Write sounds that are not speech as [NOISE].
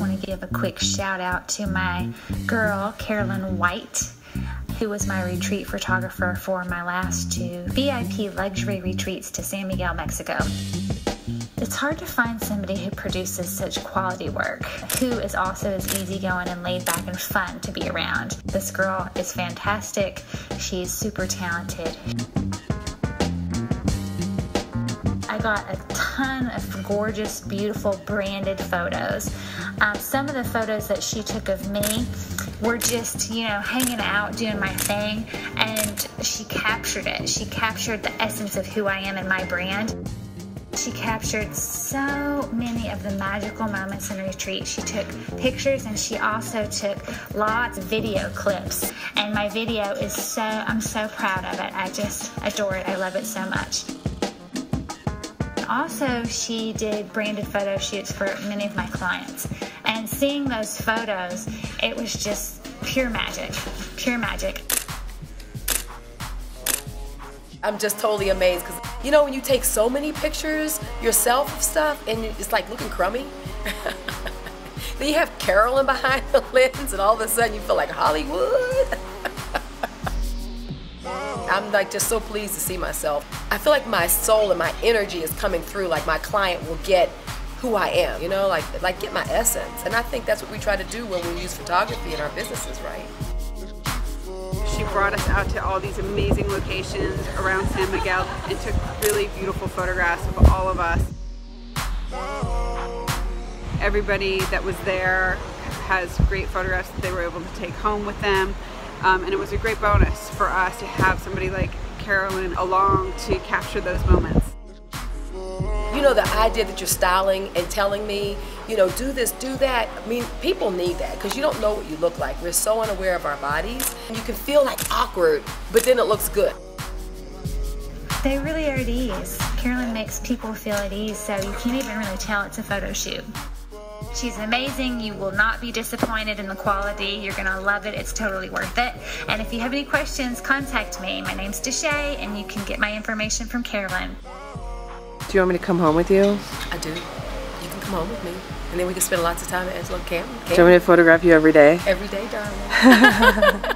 want to give a quick shout out to my girl, Carolyn White, who was my retreat photographer for my last two VIP luxury retreats to San Miguel, Mexico. It's hard to find somebody who produces such quality work, who is also as easygoing and laid back and fun to be around. This girl is fantastic. She's super talented. I got a ton of gorgeous, beautiful branded photos. Um, some of the photos that she took of me were just, you know, hanging out, doing my thing, and she captured it. She captured the essence of who I am and my brand. She captured so many of the magical moments in retreat. She took pictures and she also took lots of video clips. And my video is so, I'm so proud of it. I just adore it. I love it so much. Also, she did branded photo shoots for many of my clients. And seeing those photos, it was just pure magic, pure magic. I'm just totally amazed because you know when you take so many pictures yourself of stuff and it's like looking crummy. [LAUGHS] then you have Carolyn behind [LAUGHS] the lens and all of a sudden you feel like Hollywood. [LAUGHS] I'm like just so pleased to see myself. I feel like my soul and my energy is coming through like my client will get who I am, you know, like like get my essence. And I think that's what we try to do when we use photography in our businesses, right? She brought us out to all these amazing locations around San Miguel and took really beautiful photographs of all of us. Everybody that was there has great photographs that they were able to take home with them. Um, and it was a great bonus for us to have somebody like Carolyn along to capture those moments you know, the idea that you're styling and telling me, you know, do this, do that. I mean, people need that because you don't know what you look like. We're so unaware of our bodies. You can feel like awkward, but then it looks good. They really are at ease. Carolyn makes people feel at ease, so you can't even really tell it's a photo shoot. She's amazing. You will not be disappointed in the quality. You're going to love it. It's totally worth it. And if you have any questions, contact me. My name's Desha, and you can get my information from Carolyn. Do you want me to come home with you? I do. You can come home with me. And then we can spend lots of time at Angela Camp. Do you want me to photograph you every day? Every day, darling. [LAUGHS] [LAUGHS]